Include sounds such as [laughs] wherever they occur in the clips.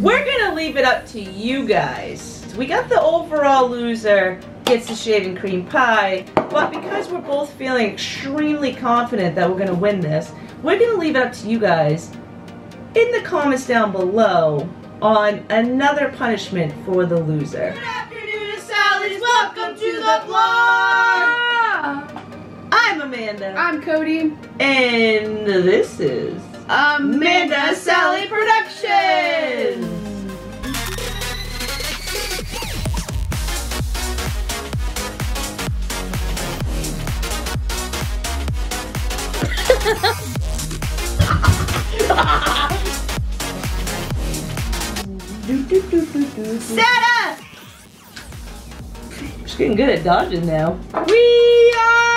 We're gonna leave it up to you guys. We got the overall loser gets the shaving cream pie, but because we're both feeling extremely confident that we're gonna win this, we're gonna leave it up to you guys in the comments down below on another punishment for the loser. Good afternoon, Asali's. Welcome to the vlog. Ah. I'm Amanda. I'm Cody. And this is Amanda Asali Productions. Set She's getting good at dodging now. We are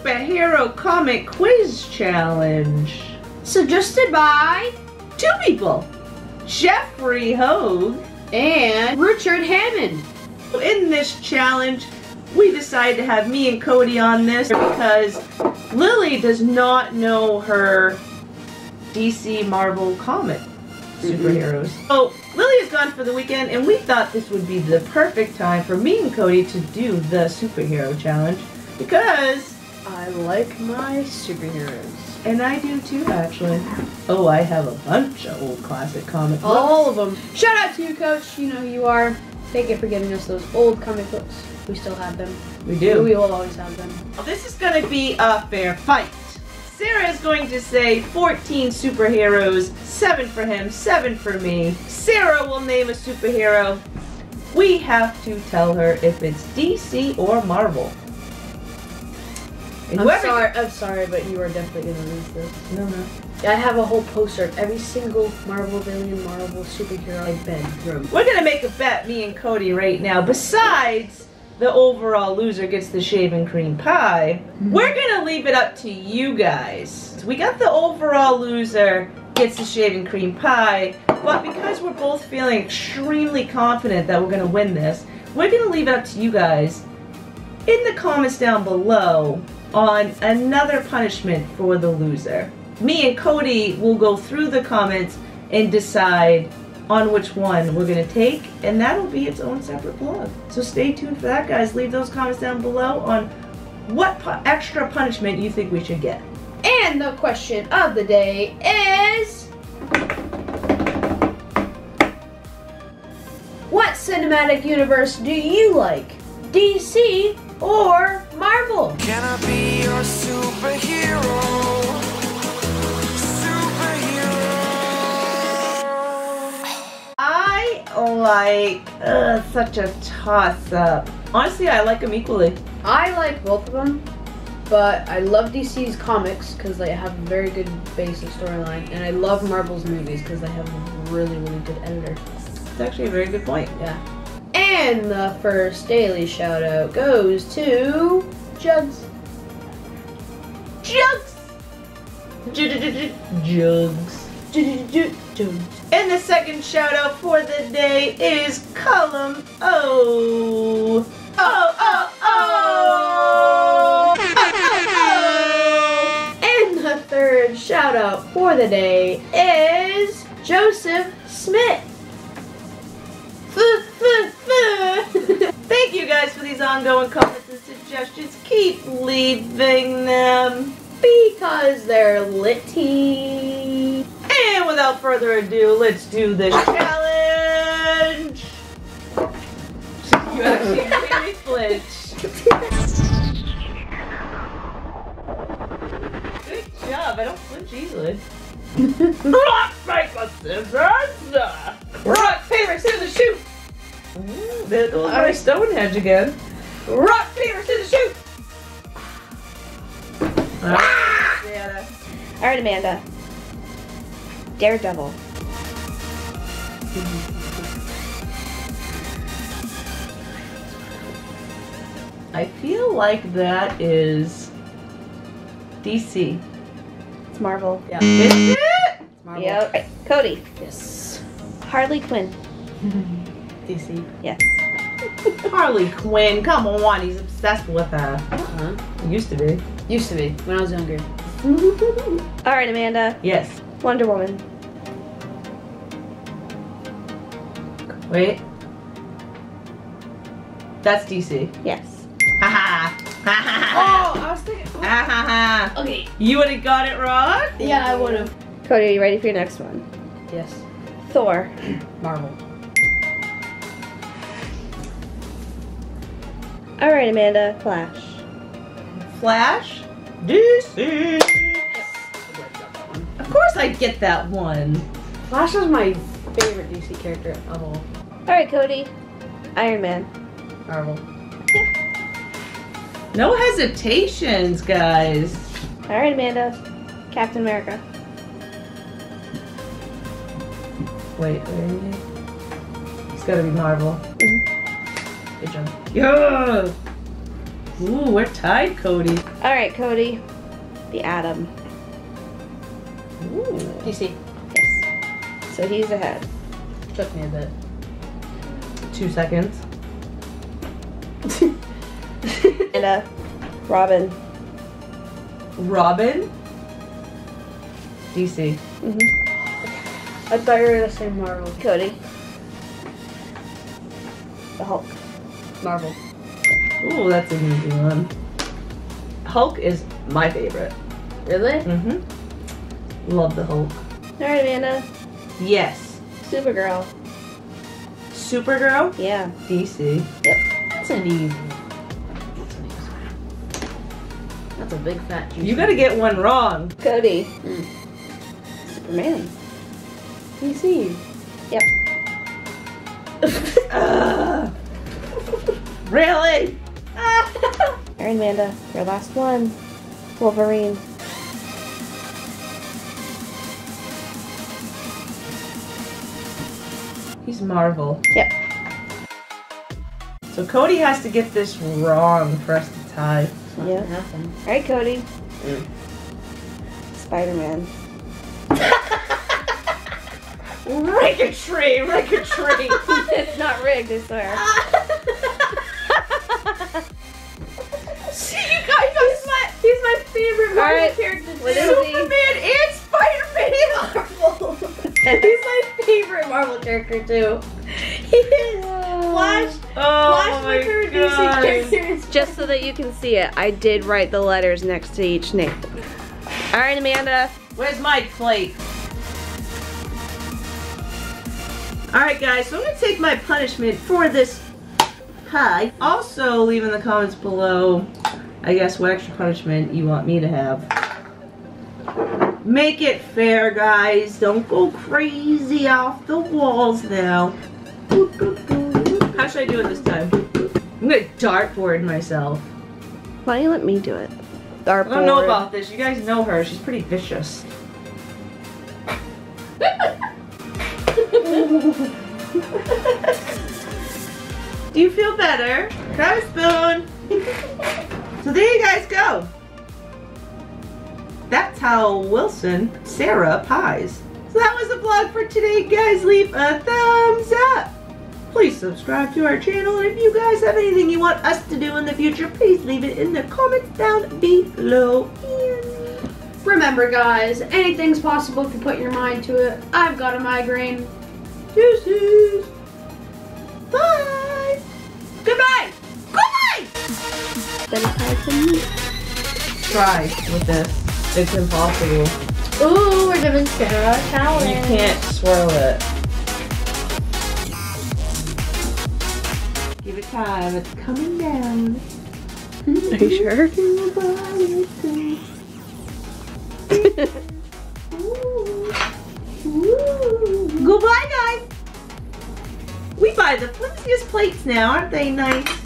superhero comic quiz challenge. Suggested by two people. Jeffrey Hogue And Richard Hammond. in this challenge, we decided to have me and Cody on this because Lily does not know her DC Marvel comic superheroes. Mm-hmm. So Lily is gone for the weekend, and we thought this would be the perfect time for me and Cody to do the superhero challenge because, I like my superheroes. and I do too, actually. Oh, I have a bunch of old classic comic books. All of them. Shout out to you, Coach. You know who you are. Thank you for giving us those old comic books. We still have them. we do. We will always have them. This is going to be a fair fight. Sarah is going to say 14 superheroes, 7 for him, 7 for me. Sarah will name a superhero. We have to tell her if it's DC or Marvel. I'm whoever- sorry. I'm sorry, but you are definitely gonna lose this. No, no. I have a whole poster of every single Marvel villain, Marvel superhero I've been through. We're going to make a bet, me and Cody, right now. Besides, the overall loser gets the shaving cream pie. Mm-hmm. We're going to leave it up to you guys. We got the overall loser gets the shaving cream pie, but because we're both feeling extremely confident that we're going to win this, we're to leave it up to you guys in the comments down below on another punishment for the loser. Me and Cody will go through the comments and decide on which one we're going to take, and that'll be its own separate vlog. So stay tuned for that, guys. Leave those comments down below on what pu- extra punishment you think we should get. And the question of the day is What cinematic universe do you like? DC or Marvel? Can I be your superhero? Superhero. I like uh, such a toss up. Honestly, I like them equally. I like both of them, but I love DC's comics because they have a very good base basic storyline, and I love Marvel's movies because they have a really, really good editor. It's actually a very good point. Yeah. And the first daily shout out goes to Jugs. Jugs! Jugs. Jugs. And the second shout out for the day is column O. Oh, oh, oh! [laughs] Oh, And the third shout out for the day is Joseph Smith. Guys for these ongoing comments and suggestions. Keep leaving them. because they're litty. And without further ado, let's do this challenge. You actually made me [laughs] flinch. Good job. I don't flinch easily. [laughs] Rock, paper, scissors. Rock, paper, scissors, shoot. Ooh, there goes my Stonehenge again. Rock, paper, scissors, shoot. Ah! Yeah, All right, Amanda. Daredevil. I feel like that is DC. It's Marvel. Yeah. Is it? Marvel. Yep. All right, Cody. Yes. Harley Quinn. [laughs] DC. Yes. [laughs] Harley Quinn, come on, he's obsessed with her. Huh? Used to be. Used to be when I was younger. [laughs] All right, Amanda. Yes. Wonder Woman. Wait. That's DC. Yes. Ha ha. Ha ha oh, I was thinking. ha. Ha ha ha. Okay. You would have got it wrong? Yeah, I would have. Cody, are you ready for your next one? Yes. Thor. Marvel. All right, Amanda. Flash. Flash? DC. Of course I'd get that one. Flash is my favorite DC character of all. All right, Cody. Iron Man. Marvel. No hesitations, guys. All right, Amanda. Captain America. Wait, where are you? It's gotta be Marvel. Mhm. Good job. Yeah! Ooh, we're tied, Cody. All right, Cody. The Atom. Ooh. DC. Yes. So he's ahead. Took me a bit. Two seconds. [laughs] Amanda. Robin. Robin? DC. hmm I thought you were gonna say Marvel. Cody. The Hulk. Marvel. Ooh, that's an easy one. Hulk is my favorite. Really? Mm-hmm. Love the Hulk. All right, Amanda. Yes. Supergirl. Supergirl? Yeah. DC. Yep. That's an easy. That's an easy one. That's a big fat juice. You gotta get one wrong. Cody. Mm. Superman. DC. Yep. [laughs] Ugh. Really? [laughs] All right, Amanda. Your last one. Wolverine. He's Marvel. Yep. So Cody has to get this wrong for us to tie. Yeah. Nothing. All right, Cody. Mm. Spider-Man. Rig a tree, rig a tree. it's not rigged, I swear. [laughs] favorite All right. character What is? Superman and Spider-Man. Marvel. He's [laughs] my favorite Marvel character too. [laughs] He is. Flash. Oh Flash my my favorite god. Character [laughs] Just so that you can see it, I did write the letters next to each name. All right, Amanda. Where's my plate? Alright guys, so I'm going to take my punishment for this pie. Also, leave in the comments below, I guess, what extra punishment you want me to have. Make it fair, guys. Don't go crazy off the walls now. How should I do it this time? I'm to dartboard myself. Why don't you let me do it? Dartboard. I don't know about this. You guys know her. She's pretty vicious. [laughs] Do you feel better? Grab a spoon. So there you guys go. That's how Wilson, Sarah pies. So that was the vlog for today, guys. Leave a thumbs up. Please subscribe to our channel. And if you guys have anything you want us to do in the future, please leave it in the comments down below. Remember, guys, anything's possible if you put your mind to it. I've got a migraine. Deuces. Bye. Goodbye. Goodbye. Then try some meat. Try with this. It's impossible. Ooh, we're doing Sarah challenge. You can't swirl it. Give it time. It's coming down. Are you sure? Goodbye, guys. We buy the flimsiest plates now, aren't they nice?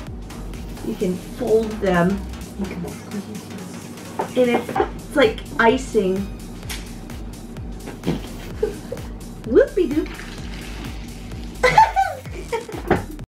You can fold them. You can squeeze them. And it's, it's like icing